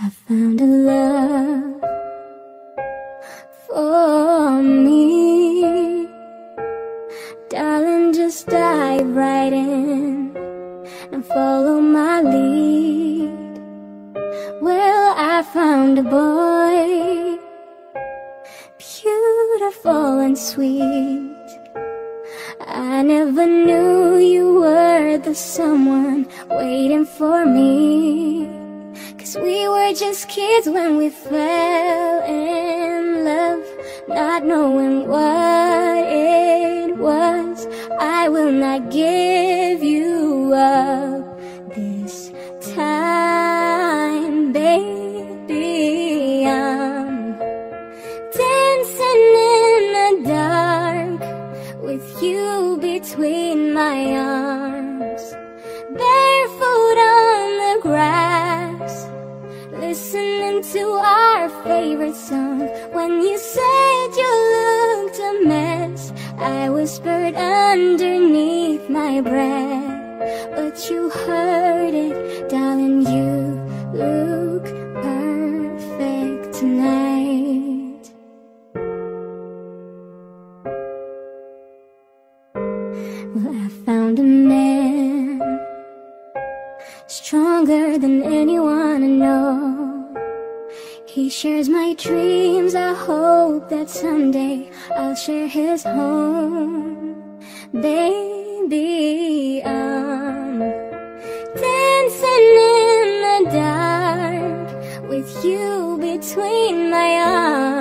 I found a love for me. Darling, just dive right in and follow my lead. Well, I found a boy, beautiful and sweet. I never knew you were the someone waiting for me. Cause we were just kids when we fell in love, not knowing what it was. I will not give you up this time, baby. I'm dancing in the dark with you between my arms, to our favorite song. When you said you looked a mess, I whispered underneath my breath, but you heard it, darling. You look perfect tonight. Well, I found a man stronger than anyone I know. He shares my dreams, I hope that someday I'll share his home. Baby, I'm dancing in the dark With you between my arms.